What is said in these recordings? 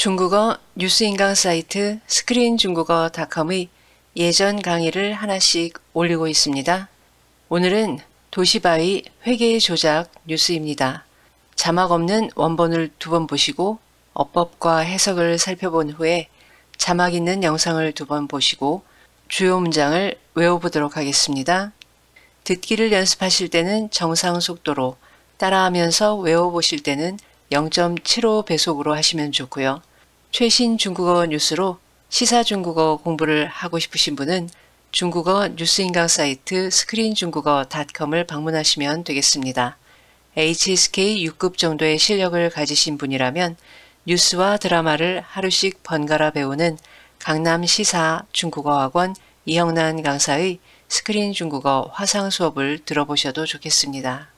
중국어 뉴스 인강 사이트 스크린중국어닷컴의 예전 강의를 하나씩 올리고 있습니다. 오늘은 도시바의 회계 조작 뉴스입니다. 자막 없는 원본을 두 번 보시고 어법과 해석을 살펴본 후에 자막 있는 영상을 두 번 보시고 주요 문장을 외워보도록 하겠습니다. 듣기를 연습하실 때는 정상 속도로 따라하면서 외워보실 때는 0.75 배속으로 하시면 좋고요. 최신 중국어 뉴스로 시사 중국어 공부를 하고 싶으신 분은 중국어 뉴스 인강 사이트 스크린중국어닷컴을 방문하시면 되겠습니다. HSK 6급 정도의 실력을 가지신 분이라면 뉴스와 드라마를 하루씩 번갈아 배우는 강남 시사 중국어학원 이영란 강사의 스크린 중국어 화상 수업을 들어보셔도 좋겠습니다.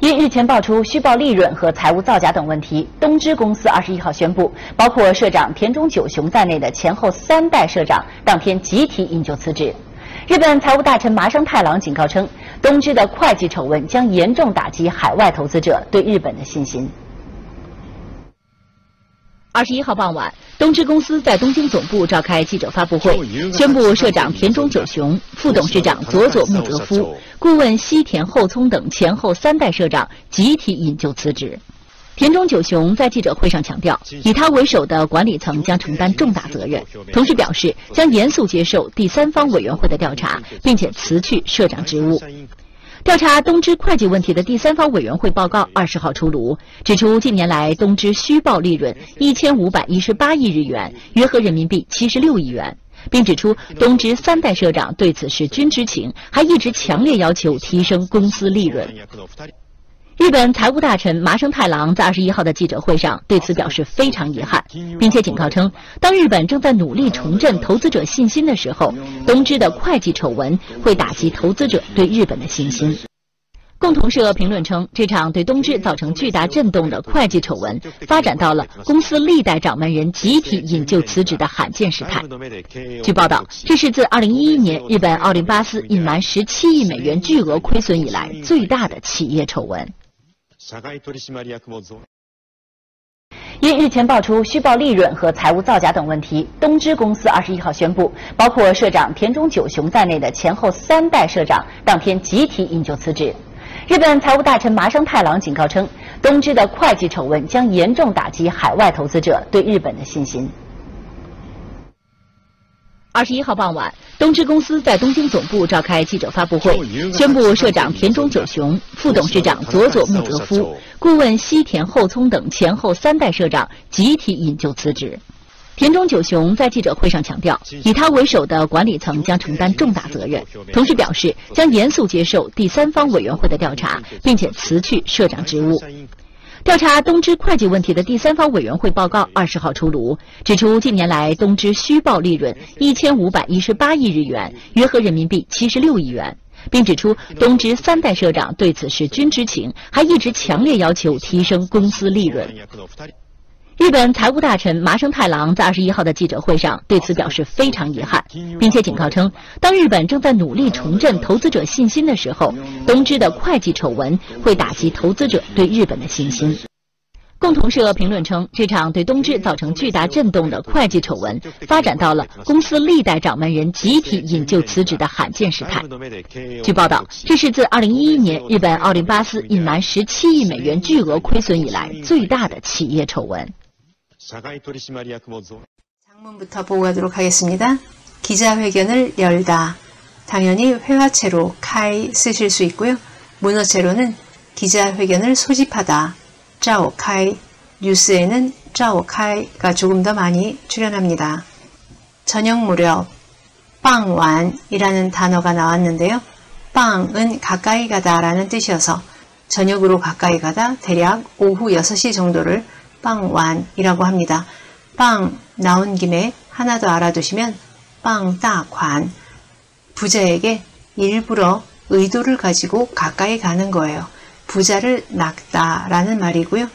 因日前爆出虚报利润和财务造假等问题，东芝公司二十一号宣布，包括社长田中久雄在内的前后三代社长当天集体引咎辞职。日本财务大臣麻生太郎警告称，东芝的会计丑闻将严重打击海外投资者对日本的信心。二十一号傍晚，东芝公司在东京总部召开记者发布会，宣布社长田中久雄、副董事长佐佐木泽夫、顾问西田厚聪等前后三代社长集体引咎辞职。田中久雄在记者会上强调，以他为首的管理层将承担重大责任，同时表示将严肃接受第三方委员会的调查，并且辞去社长职务。调查东芝会计问题的第三方委员会报告二十号出炉，指出近年来东芝虚报利润一千五百一十八亿日元，约合人民币七十六亿元，并指出东芝三代社长对此事均知情，还一直强烈要求提升公司利润。日本财务大臣麻生太郎在二十一号的记者会上对此表示非常遗憾，并且警告称，当日本正在努力重振投资者信心的时候，东芝的会计丑闻会打击投资者对日本的信心。共同社评论称，这场对东芝造成巨大震动的会计丑闻，发展到了公司历代掌门人集体引咎辞职的罕见事态。据报道，这是自2011年日本奥林巴斯隐瞒17亿美元巨额亏损以来最大的企业丑闻。因日前爆出虚报利润和财务造假等问题，东芝公司二十一号宣布，包括社长田中久雄在内的前后三代社长当天集体引咎辞职。日本财务大臣麻生太郎警告称，东芝的会计丑闻将严重打击海外投资者对日本的信心。二十一号傍晚，东芝公司在东京总部召开记者发布会，宣布社长田中久雄、副董事长佐佐木泽夫、顾问西田厚聪等前后三代社长集体引咎辞职。田中久雄在记者会上强调，以他为首的管理层将承担重大责任，同时表示将严肃接受第三方委员会的调查，并且辞去社长职务。调查东芝会计问题的第三方委员会报告二十号出炉，指出近年来东芝虚报利润一千五百一十八亿日元，约合人民币七十六亿元，并指出东芝三代社长对此事均知情，还一直强烈要求提升公司利润。日本财务大臣麻生太郎在二十一号的记者会上对此表示非常遗憾，并且警告称，当日本正在努力重振投资者信心的时候，东芝的会计丑闻会打击投资者对日本的信心。共同社评论称，这场对东芝造成巨大震动的会计丑闻，发展到了公司历代掌门人集体引咎辞职的罕见事态。据报道，这是自2011年日本奥林巴斯隐瞒17亿美元巨额亏损以来最大的企业丑闻。 장문부터 보고하도록 하겠습니다. 기자회견을 열다. 당연히 회화체로 카이 쓰실 수 있고요. 문어체로는 기자회견을 소집하다. 짜오 카이. 뉴스에는 짜오 카이가 조금 더 많이 출연합니다. 저녁 무렵 빵완이라는 단어가 나왔는데요. 빵은 가까이 가다 라는 뜻이어서 저녁으로 가까이 가다 대략 오후 6시 정도를 빵완이라고 합니다. 빵 나온 김에 하나 더 알아두시면 빵따관 부자에게 일부러 의도를 가지고 가까이 가는 거예요. 부자를 낙다라는 말이고요.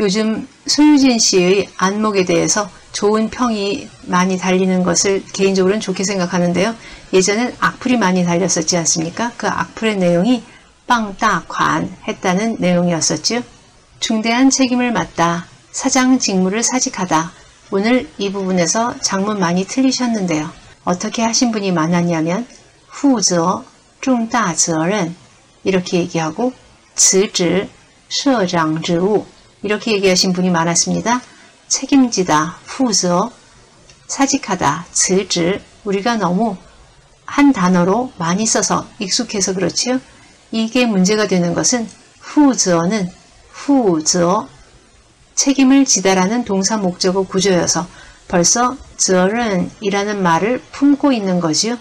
요즘 소유진 씨의 안목에 대해서 좋은 평이 많이 달리는 것을 개인적으로는 좋게 생각하는데요. 예전엔 악플이 많이 달렸었지 않습니까? 그 악플의 내용이 빵따관 했다는 내용이었었죠. 중대한 책임을 맡다 사장 직무를 사직하다. 오늘 이 부분에서 장문 많이 틀리셨는데요. 어떻게 하신 분이 많았냐면 후저, 重大责任 이렇게 얘기하고 辞职社长职务 이렇게 얘기하신 분이 많았습니다. 책임지다, 후저, 사직하다, 辞职 우리가 너무 한 단어로 많이 써서 익숙해서 그렇지요. 이게 문제가 되는 것은 후저는 후저 책임을 지다라는 동사 목적어 구조여서 벌써 责任이라는 말을 품고 있는 거지요.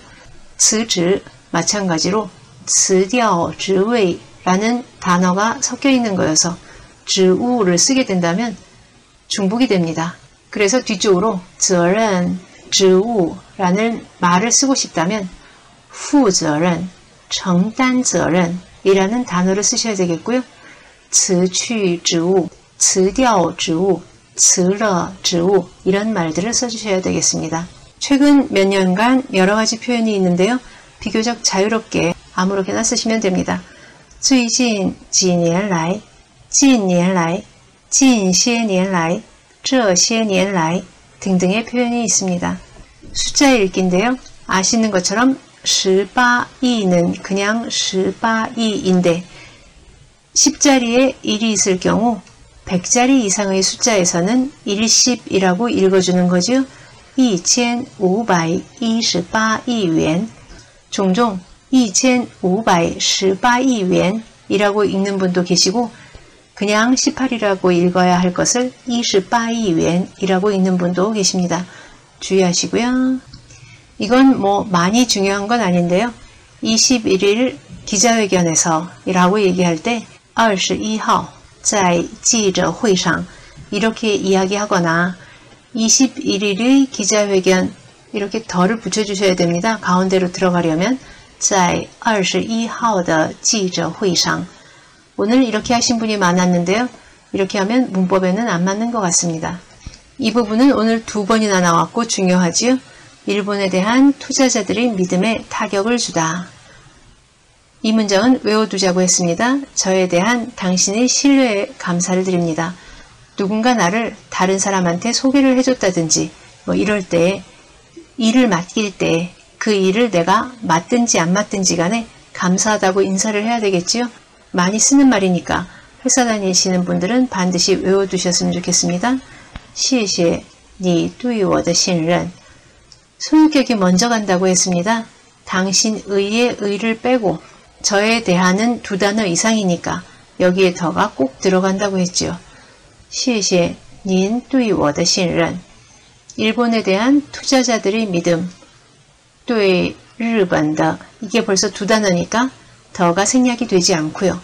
辞职 마찬가지로 辞掉职位라는 단어가 섞여 있는 거여서 职우를 쓰게 된다면 중복이 됩니다. 그래서 뒤쪽으로 责任 职务라는 말을 쓰고 싶다면 负责任, 承担责任이라는 단어를 쓰셔야 되겠고요. 辞去职务, 辞掉职务, 辞了职务 이런 말들을 써주셔야 되겠습니다. 최근 몇 년간 여러 가지 표현이 있는데요. 비교적 자유롭게 아무렇게나 쓰시면 됩니다. 最近几年来,近年来,近些年来,这些年来 등등의 표현이 있습니다. 숫자 읽기인데요. 아시는 것처럼 18이는 그냥 18이인데 10자리에 1이 있을 경우 100자리 이상의 숫자에서는 10이라고 읽어주는 거죠. 2518억 yuan 종종 2518억 yuan이라고 읽는 분도 계시고 그냥 18이라고 읽어야 할 것을 28억 yuan이라고 읽는 분도 계십니다. 주의하시고요. 이건 뭐 많이 중요한 건 아닌데요. 21일 기자회견에서 이라고 얘기할 때 21号 在记者会上 이렇게 이야기하거나 21일의 기자회견 이렇게 덜을 붙여주셔야 됩니다. 가운데로 들어가려면 在21号的记者会上 오늘 이렇게 하신 분이 많았는데요. 이렇게 하면 문법에는 안 맞는 것 같습니다. 이 부분은 오늘 두 번이나 나왔고 중요하지요. 일본에 대한 투자자들의 믿음에 타격을 주다. 이 문장은 외워두자고 했습니다. 저에 대한 당신의 신뢰에 감사를 드립니다. 누군가 나를 다른 사람한테 소개를 해줬다든지 뭐 이럴 때 일을 맡길 때 그 일을 내가 맡든지 안 맡든지 간에 감사하다고 인사를 해야 되겠지요. 많이 쓰는 말이니까 회사 다니시는 분들은 반드시 외워두셨으면 좋겠습니다. 시에시에 니 두이워드 신은 소유격이 먼저 간다고 했습니다. 당신의의 의를 빼고 저에 대하는 두 단어 이상이니까 여기에 더가 꼭 들어간다고 했지요. 谢谢您对我的信任. 일본에 대한 투자자들의 믿음. 对日本的 이게 벌써 두 단어니까 더가 생략이 되지 않고요.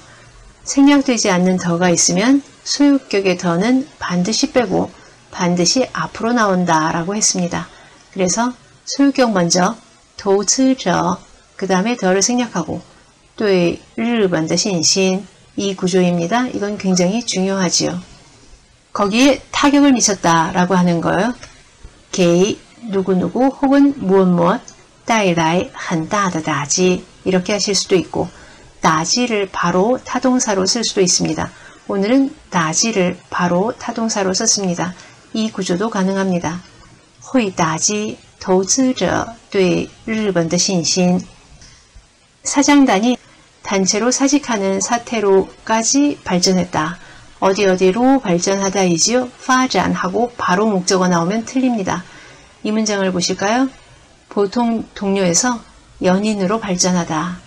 생략되지 않는 더가 있으면 소유격의 더는 반드시 빼고 반드시 앞으로 나온다 라고 했습니다. 그래서 소유격 먼저 도츠저 그 다음에 더를 생략하고 对日本的信心이 구조입니다. 이건 굉장히 중요하지요. 거기에 타격을 미쳤다 라고 하는 거예요. 개 누구누구 혹은 무엇 무엇 带来很大的打击 이렇게 하실 수도 있고 나지를 바로 타동사로 쓸 수도 있습니다. 오늘은 나지를 바로 타동사로 썼습니다. 이 구조도 가능합니다. 会打击投资者对日本的信心 사장단이 단체로 사직하는 사태로까지 발전했다. 어디 어디로 발전하다이지요? 파전하고 바로 목적어 나오면 틀립니다. 이 문장을 보실까요? 보통 동료에서 연인으로 발전하다.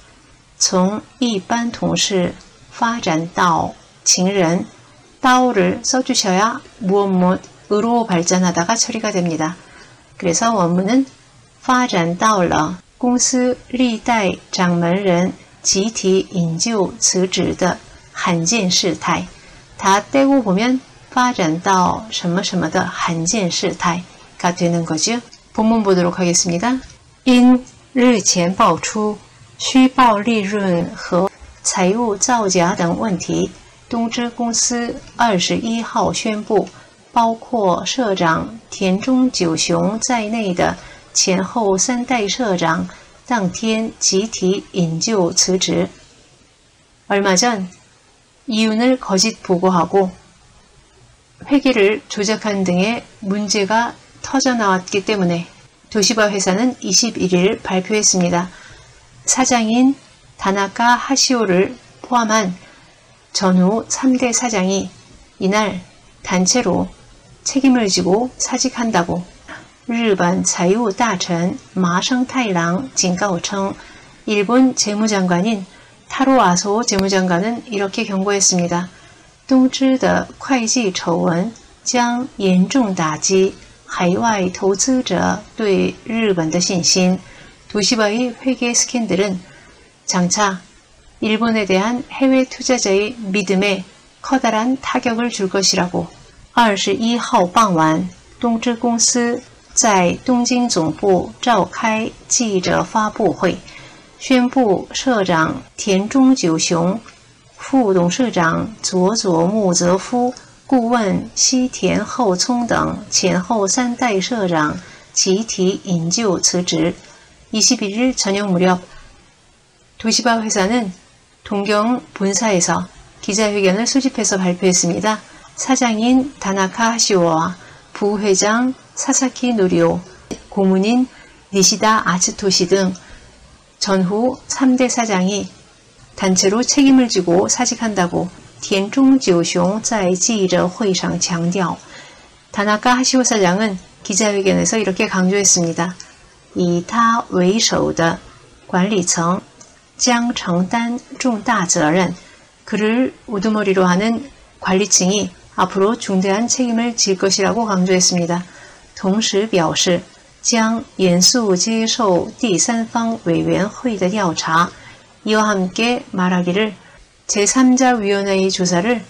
从一般同事发展到情人 따오를 써주셔야 무엇 무엇으로 발전하다가 처리가 됩니다. 그래서 원문은 发展到了公司历代掌门人 集体引咎辞职的罕见事态다 떼고 보면 发展到什么什么的罕见事态가 되는 거죠. 본문 보도록 하겠습니다. 因日前爆出虚报利润和财务造假等问题，东芝公司二十一号宣布。包括社长田中久雄在内的前后三代社长 当天集体引咎辞职。얼마전이윤을거짓보고하고의문을 회계를 조작한 등의 문제가 터져 나왔기 때문에 도시바 회사는 21일 발표했습니다. 사장인 다나카 하시오를 포함한 전후 3대 사장이 이날 단체로 책임을 지고 사직한다고 일본 자유大臣 마성타이랑 警告称 일본 재무장관인 타로 아소 재무장관은 이렇게 경고했습니다. 东芝的会计丑闻将严重打击海外投资者对日本的信心。 도시바의 회계 스캔들은 장차 일본에 대한 해외 투자자의 믿음에 커다란 타격을 줄 것이라고 21号傍晚，东芝公司 在东京总部召开记者发布会，宣布社长田中久雄、副董事长佐佐木泽夫、顾问西田厚聪等前后三代社长集体引咎辞职。 21일 저녁 무렵 도시바 회사는 동경 본사에서 기자회견을 수집해서 발표했습니다. 사장인 다나카 하시오와 부회장 사사키 노리오, 고문인 니시다 아츠토시 등 전후 3대 사장이 단체로 책임을 지고 사직한다고 田中久雄在记者会上强调 다나카 하시오 사장은 기자회견에서 이렇게 강조했습니다. 以他为首的管理层将承担重大责任. 그를 우두머리로 하는 관리층이 앞으로 중대한 책임을 질 것이라고 강조했습니다. 同时表示将严肃接受第三方委员会的调查. 이와 함께 말하기를 제3자 위원회의 조사를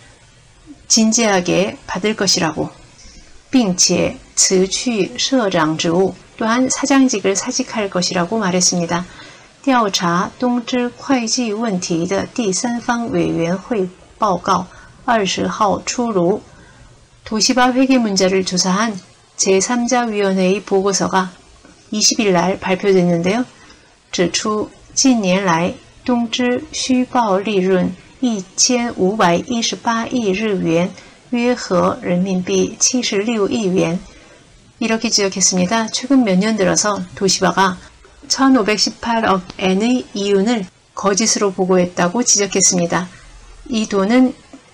진지하게 받을 것이라고 并且辞去社长职务 또한 사장직을 사직할 것이라고 말했습니다. 调查东芝会计问题的第三方委员会报告 20号出炉. 도시바 회계 문제를 조사한 제3자위원회의 보고서가 20일 날 발표됐는데요. 指出近年来东芝虚报利润一千五百一十八亿日元约合人民币七十六亿元 이렇게 지적했습니다. 최근 몇 년 들어서 도시바가 1518억 엔의 이윤을 거짓으로 보고했다고 지적했습니다. 이 돈은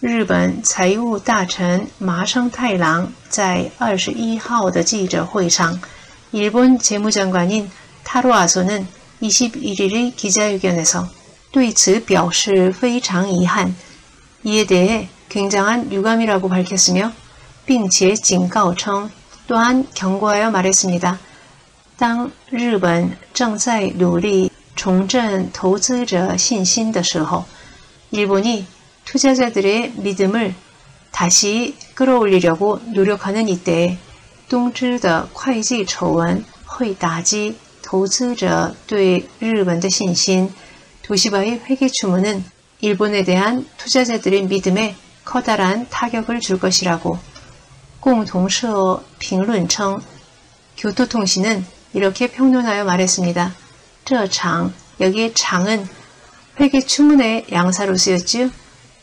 일본 자유大臣 마성타이랑 在21号的记者会上 일본 재무장관인 타로 아소는 21일의 기자회견에서 对此表示非常遗憾 이에 대해 굉장한 유감이라고 밝혔으며 并且警告称 또한 경고하여 말했습니다. 当日本正在努力重振投资者信心的时候, 일본이 투자자들의 믿음을 다시 끌어올리려고 노력하는 이때에 东芝的会计丑闻会打击投资者对日本的信心. 도시바의 회계 추문은 일본에 대한 투자자들의 믿음에 커다란 타격을 줄 것이라고 共同社评论称 교토통신은 이렇게 평론하여 말했습니다. 这场 여기에 장은 회계 추문의 양사로 쓰였지요.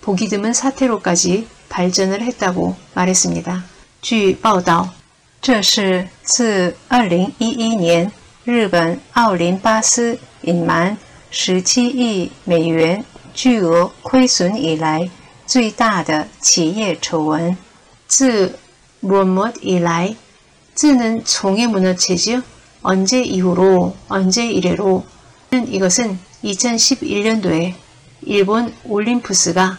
보기 드문 사태로까지 발전을 했다고 말했습니다. 据报道，这是自2011年日本奥林巴斯隐瞒17亿美元巨额亏损以来最大的企业丑闻。自 무엇 이라이 즈는 총의 문어체죠. 언제 이후로 언제 이래로 이것은 2011년도에 일본 올림푸스가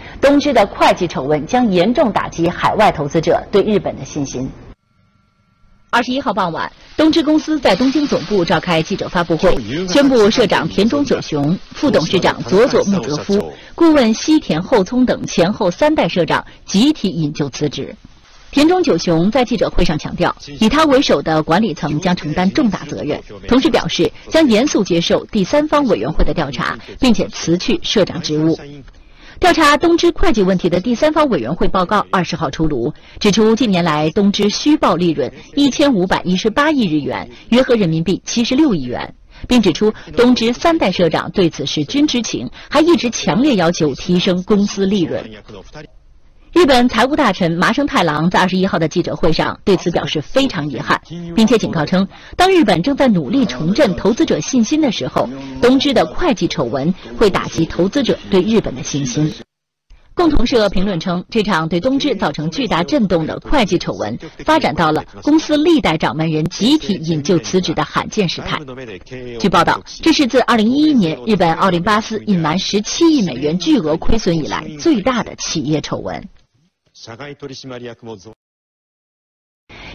东芝的会计丑闻将严重打击海外投资者对日本的信心。二十一号傍晚，东芝公司在东京总部召开记者发布会，宣布社长田中久雄、副董事长佐佐木泽夫、顾问西田厚聪等前后三代社长集体引咎辞职。田中久雄在记者会上强调，以他为首的管理层将承担重大责任，同时表示将严肃接受第三方委员会的调查，并且辞去社长职务。调查东芝会计问题的第三方委员会报告二十号出炉，指出近年来东芝虚报利润一千五百一十八亿日元，约合人民币七十六亿元，并指出东芝三代社长对此事均知情，还一直强烈要求提升公司利润。日本财务大臣麻生太郎在二十一号的记者会上对此表示非常遗憾，并且警告称，当日本正在努力重振投资者信心的时候，东芝的会计丑闻会打击投资者对日本的信心。共同社评论称，这场对东芝造成巨大震动的会计丑闻，发展到了公司历代掌门人集体引咎辞职的罕见事态。据报道，这是自2011年日本奥林巴斯隐瞒17亿美元巨额亏损以来最大的企业丑闻。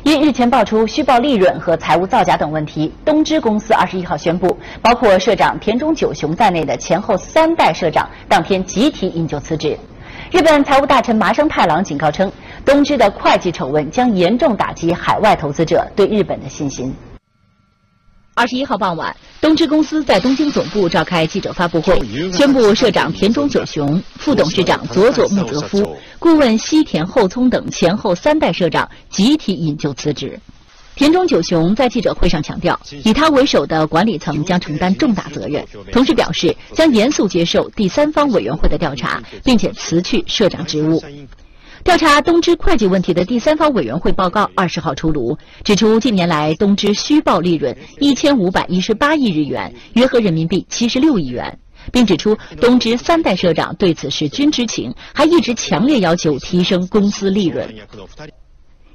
因日前爆出虚报利润和财务造假等问题，东芝公司二十一号宣布，包括社长田中久雄在内的前后三代社长当天集体引咎辞职。日本财务大臣麻生太郎警告称，东芝的会计丑闻将严重打击海外投资者对日本的信心。二十一号傍晚，东芝公司在东京总部召开记者发布会，宣布社长田中久雄、副董事长佐佐木泽夫、顾问西田厚聪等前后三代社长集体引咎辞职。田中久雄在记者会上强调，以他为首的管理层将承担重大责任，同时表示将严肃接受第三方委员会的调查，并且辞去社长职务。调查东芝会计问题的第三方委员会报告二十号出炉，指出近年来东芝虚报利润一千五百一十八亿日元，约合人民币七十六亿元，并指出东芝三代社长对此事均知情，还一直强烈要求提升公司利润。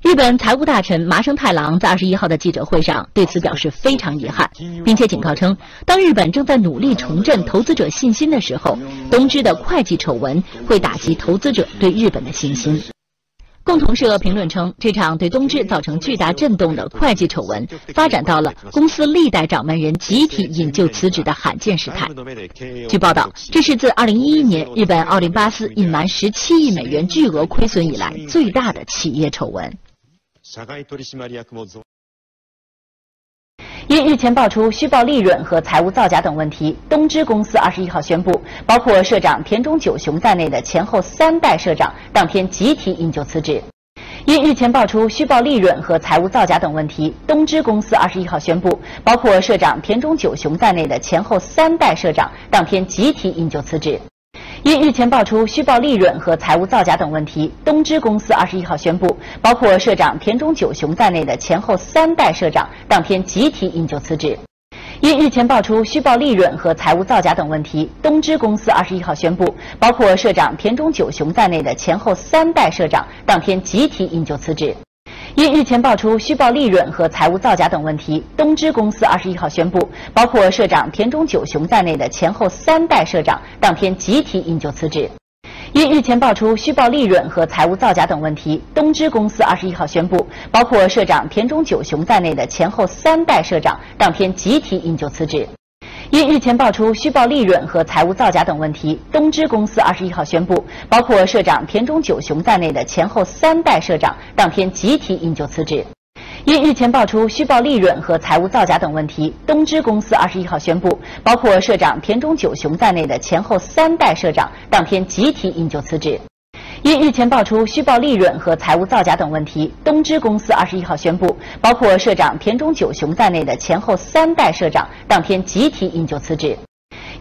日本财务大臣麻生太郎在二十一号的记者会上对此表示非常遗憾，并且警告称，当日本正在努力重振投资者信心的时候，东芝的会计丑闻会打击投资者对日本的信心。共同社评论称，这场对东芝造成巨大震动的会计丑闻，发展到了公司历代掌门人集体引咎辞职的罕见事态。据报道，这是自2011年日本奥林巴斯隐瞒17亿美元巨额亏损以来最大的企业丑闻。因日前爆出虚报利润和财务造假等问题，东芝公司二十一号宣布，包括社长田中久雄在内的前后三代社长当天集体引咎辞职。因日前爆出虚报利润和财务造假等问题，东芝公司二十一号宣布，包括社长田中久雄在内的前后三代社长当天集体引咎辞职。因日前爆出虚报利润和财务造假等问题，东芝公司二十一号宣布，包括社长田中久雄在内的前后三代社长当天集体引咎辞职。因日前爆出虚报利润和财务造假等问题，东芝公司二十一号宣布，包括社长田中久雄在内的前后三代社长当天集体引咎辞职。因日前爆出虚报利润和财务造假等问题，东芝公司二十一号宣布，包括社长田中久雄在内的前后三代社长当天集体引咎辞职。因日前爆出虚报利润和财务造假等问题，东芝公司二十一号宣布，包括社长田中久雄在内的前后三代社长当天集体引咎辞职。因日前爆出虚报利润和财务造假等问题，东芝公司二十一号宣布，包括社长田中久雄在内的前后三代社长当天集体引咎辞职。因日前爆出虚报利润和财务造假等问题，东芝公司二十一号宣布，包括社长田中久雄在内的前后三代社长当天集体引咎辞职。因日前爆出虚报利润和财务造假等问题，东芝公司二十一号宣布，包括社长田中久雄在内的前后三代社长当天集体引咎辞职。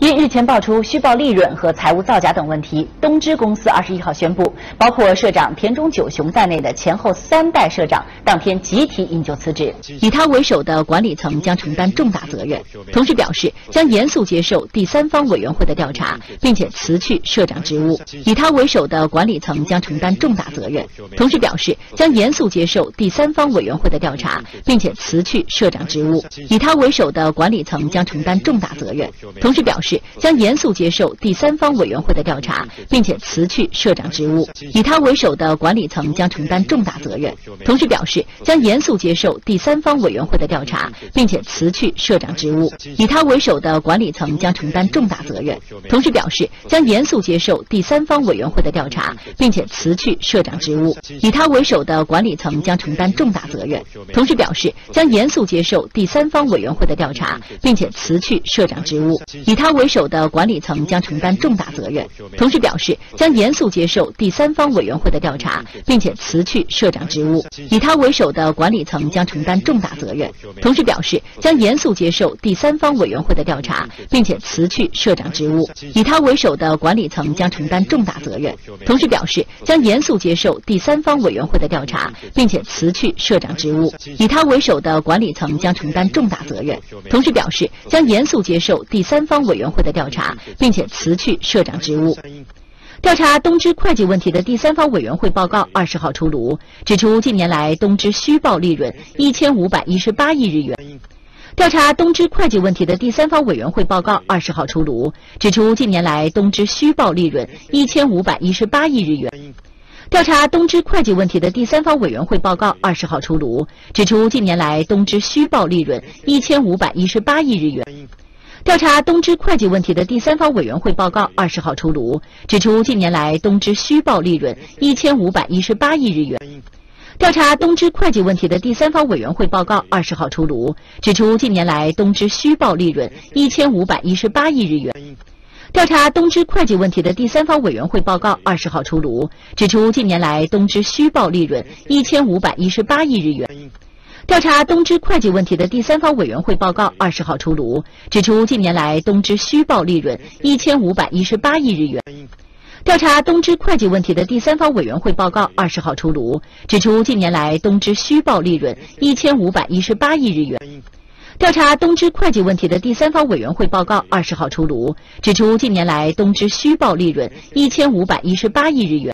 因日前爆出虚报利润和财务造假等问题，东芝公司二十一号宣布，包括社长田中久雄在内的前后三代社长当天集体引咎辞职，以他为首的管理层将承担重大责任。同时表示将严肃接受第三方委员会的调查，并且辞去社长职务。以他为首的管理层将承担重大责任。同时表示将严肃接受第三方委员会的调查，并且辞去社长职务。以他为首的管理层将承担重大责任。同时表示。将严肃接受第三方委员会的调查，并且辞去社长职务。以他为首的管理层将承担重大责任。同时表示将严肃接受第三方委员会的调查，并且辞去社长职务。以他为首的管理层将承担重大责任。同时表示将严肃接受第三方委员会的调查，并且辞去社长职务。以他为首的管理层将承担重大责任。同时表示将严肃接受第三方委员会的调查，并且辞去社长职务。以他为为首的管理层将承担重大责任，同时表示将严肃接受第三方委员会的调查，并且辞去社长职务。以他为首的管理层将承担重大责任，同时表示将严肃接受第三方委员会的调查，并且辞去社长职务。以他为首的管理层将承担重大责任，同时表示将严肃接受第三方委员会的调查，并且辞去社长职务。以他为首的管理层将承担重大责任，同时表示将严肃接受第三方委员。会的调查，并且辞去社长职务。调查东芝会计问题的第三方委员会报告二十号出炉，指出近年来东芝虚报利润一千五百一十八亿日元。调查东芝会计问题的第三方委员会报告二十号出炉，指出近年来东芝虚报利润一千五百一十八亿日元。调查东芝会计问题的第三方委员会报告二十号出炉，指出近年来东芝虚报利润一千五百一十八亿日元。调查东芝会计问题的第三方委员会报告二十号出炉，指出近年来东芝虚报利润一千五百一十八亿日元。调查东芝会计问题的第三方委员会报告二十号出炉，指出近年来东芝虚报利润一千五百一十八亿日元。调查东芝会计问题的第三方委员会报告二十号出炉，指出近年来东芝虚报利润一千五百一十八亿日元。调查东芝会计问题的第三方委员会报告二十号出炉，指出近年来东芝虚报利润一千五百一十八亿日元。调查东芝会计问题的第三方委员会报告二十号出炉，指出近年来东芝虚报利润一千五百一十八亿日元。调查东芝会计问题的第三方委员会报告二十号出炉，指出近年来东芝虚报利润一千五百一十八亿日元。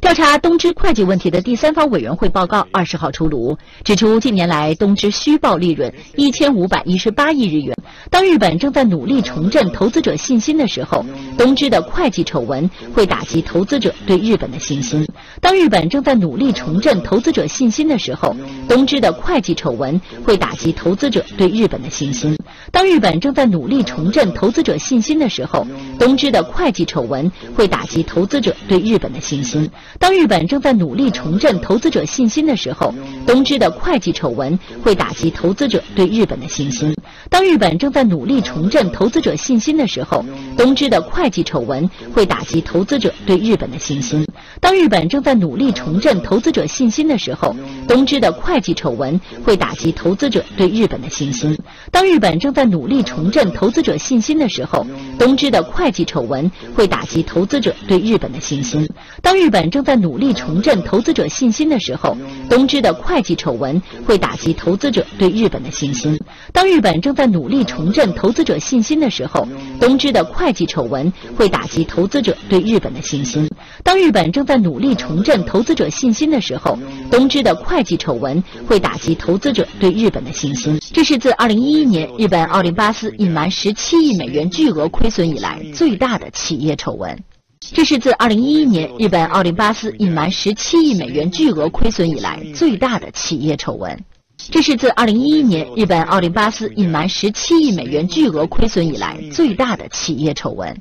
调查东芝会计问题的第三方委员会报告二十号出炉，指出近年来东芝虚报利润一千五百一十八亿日元。当日本正在努力重振投资者信心的时候，东芝的会计丑闻会打击投资者对日本的信心。当日本正在努力重振投资者信心的时候，东芝的会计丑闻会打击投资者对日本的信心。当日本正在努力重振投资者信心的时候，东芝的会计丑闻会打击投资者对日本的信心。当日本正在努力重振投资者信心的时候，东芝的会计丑闻会打击投资者对日本的信心。当日本正在努力重振投资者信心的时候，东芝的会计丑闻会打击投资者对日本的信心。当日本正在努力重振投资者信心的时候，东芝的会计丑闻会打击投资者对日本的信心。当日本正在努力重振投资者信心的时候，东芝的会计丑闻会打击投资者对日本的信心。当日本正在努力重振投资者信心的时候，东芝的会计丑闻会打击投资者对日本的信心。当日本正在努力重振投资者信心的时候，东芝的会计丑闻会打击投资者对日本的信心。当日本正在努力重振投资者信心的时候，东芝的会计丑闻会打击投资者对日本的信心。这是自2011年日本奥林巴斯隐瞒17亿美元巨额亏损以来最大的企业丑闻。这是自2011年日本奥林巴斯隐瞒17亿美元巨额亏损以来最大的企业丑闻。这是自2011年日本奥林巴斯隐瞒17亿美元巨额亏损以来最大的企业丑闻。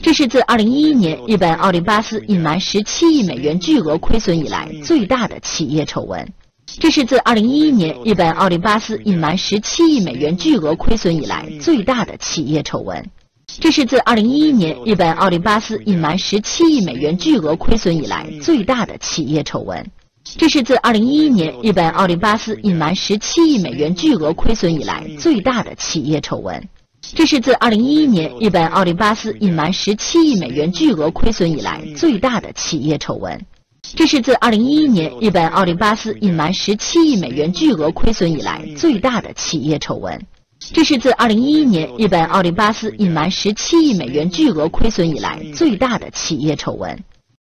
这是自2011年日本奥林巴斯隐瞒17亿美元巨额亏损以来最大的企业丑闻。这是自2011年日本奥林巴斯隐瞒17亿美元巨额亏损以来最大的企业丑闻。这是自2011年日本奥林巴斯隐瞒17亿美元巨额亏损以来最大的企业丑闻。这是自2011年日本奥林巴斯隐瞒17亿美元巨额亏损以来最大的企业丑闻。这是自2011年日本奥林巴斯隐瞒17亿美元巨额亏损以来最大的企业丑闻。这是自2011年日本奥林巴斯隐瞒17亿美元巨额亏损以来最大的企业丑闻。这是自2011年日本奥林巴斯隐瞒17亿美元巨额亏损以来最大的企业丑闻。